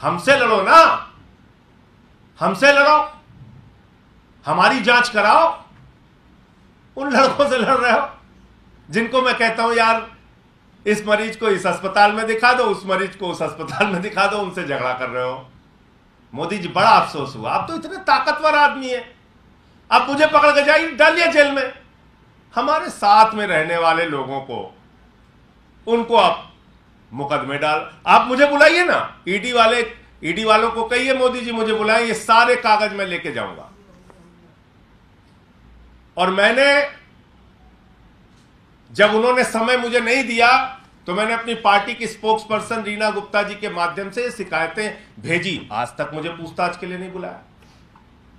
हमसे लड़ो ना। हमसे लड़ो। हमारी जाँच कराओ। उन लड़कों से लड़ रहे हो, जिनको मैं कहता हूँ, यार, इस मरीज़ को इस अस्पताल में दिखा दो, उस मरीज़ को उस अस्पताल में दिखा दो, उनसे झगड़ा कर रहे हो। मोदी जी, बड़ा अफसोस हुआ। आप तो इतने ताकतवर आदमी है। आप मुझे पकड़ के जाइए, डालिए जेल में। हमारे साथ में रहने वाले लोगों को, उनको आप मुकदमे डाल। आप मुझे बुलाइए ना। ईडी वाले ईडी वालों को कहिए, मोदी जी मुझे बुलाए, ये सारे कागज़ मैं लेके जाऊँगा। और मैंने, जब उन्होंने समय मुझे नहीं दिया तो मैंने अपनी पार्टी की स्पोक्स पर्सन रीना गुप्ता जी के माध्यम से शिकायतें भेजी। आज तक मुझे पूछताछ के लिए नहीं बुलाया।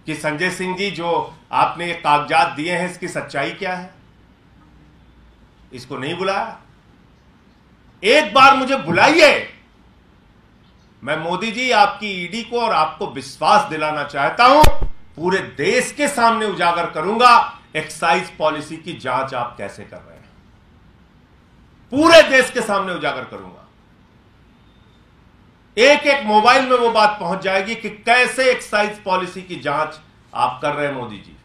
कि संजय सिंह जी, जो आपने ये कागजात दिए हैं, इसकी सच्चाई क्या है? इसको नहीं बुलाया? एक बार मुझे बुलाइए। मैं मोदी जी, आपकी ईडी को और आपको विश्वास दिलाना चाहता हूँ। पूरे देश के सामने उजागर करूँगा। एक्साइज पॉलिसी की जाँच आप कैसे कर रहे हैं? पूरे देश के सामने उजागर करूँगा। एक एक मोबाइल में वो बात पहुँच जाएगी कि कैसे एक्साइज पॉलिसी की जाँच आप कर रहे हैं मोदी जी।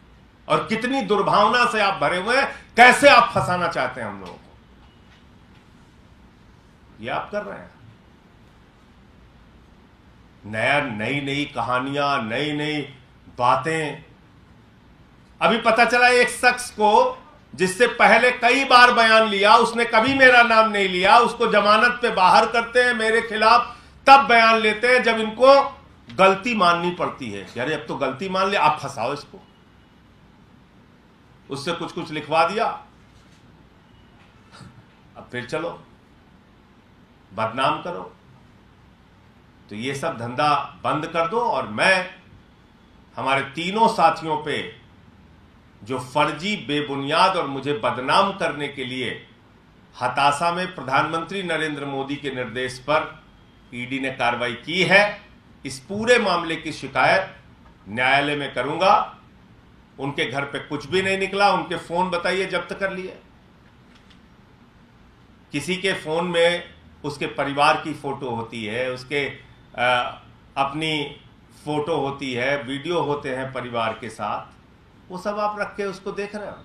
और कितनी दुर्भावना से आप भरे हुए हैं, कैसे आप फंसाना चाहते हैं हम लोगों को? ये आप कर रहे हैं। नया, नई नई कहानियाँ, नई नई बातें। अभी पता चला एक शख्स को, जिससे पहले कई बार बयान लिया, उसने कभी मेरा नाम नहीं लिया, उसको जमानत पे बाहर करते हैं, मेरे खिलाफ तब बयान लेते हैं जब इनको गलती माननी पड़ती है। अरे अब तो गलती मान लिया, आप फंसाओ इसको। उससे कुछ कुछ लिखवा दिया। अब फिर चलो। बदनाम करो। तो ये सब धंधा बंद कर दो और मैं हमारे तीनों साथियों पे जो फर्जी, बेबुनियाद और मुझे बदनाम करने के लिए हताशा में प्रधानमंत्री नरेंद्र मोदी के निर्देश पर ईडी ने कार्रवाई की है, इस पूरे मामले की शिकायत न्यायालय में करूँगा। उनके घर पे कुछ भी नहीं निकला, उनके फ़ोन बताइए जब्त कर लिए। किसी के फ़ोन में उसके परिवार की फ़ोटो होती है उसके आ, अपनी फ़ोटो होती है वीडियो होते हैं परिवार के साथ वो सब आप रख के उसको देख रहे हो।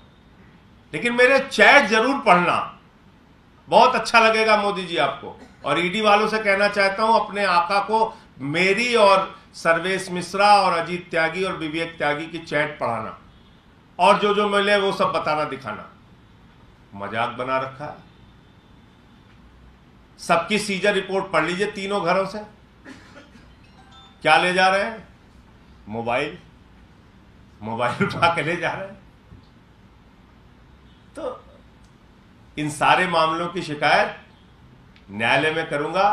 लेकिन मेरे चैट ज़रूर पढ़ना। बहुत अच्छा लगेगा मोदी जी आपको। और ईडी वालों से कहना चाहता हूँ अपने आका को मेरी और सर्वेश मिश्रा और अजीत त्यागी और विवेक त्यागी की चैट पढ़ाना। और जो जो मिले वो सब बताना दिखाना। मज़ाक बना रखा है। सबकी सीजर रिपोर्ट पढ़ लीजिए तीनों घरों से। क्या ले जा रहे हैं? मोबाइल। मोबाइल उठा के ले जा रहे हैं। तो इन सारे मामलों की शिकायत न्यायालय में करूँगा,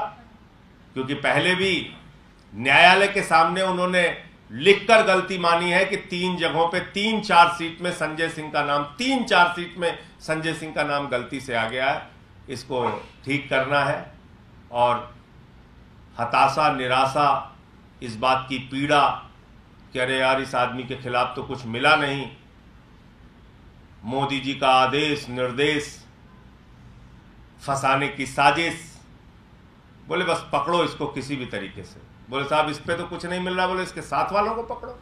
क्योंकि पहले भी न्यायालय के सामने उन्होंने लिखकर गलती मानी है कि तीन जगहों पे तीन चार सीट में संजय सिंह का नाम, तीन चार सीट में संजय सिंह का नाम गलती से आ गया है। इसको ठीक करना है और हताशा, निराशा, इस बात की पीड़ा कि अरे यार, इस आदमी के खिलाफ तो कुछ मिला नहीं। मोदी जी का आदेश, निर्देश, फंसाने की साजिश। बोले, बस पकड़ो इसको किसी भी तरीके से। बोले, साहब, इस पे तो कुछ नहीं मिल रहा। बोले, इसके साथ वालों को पकड़ो।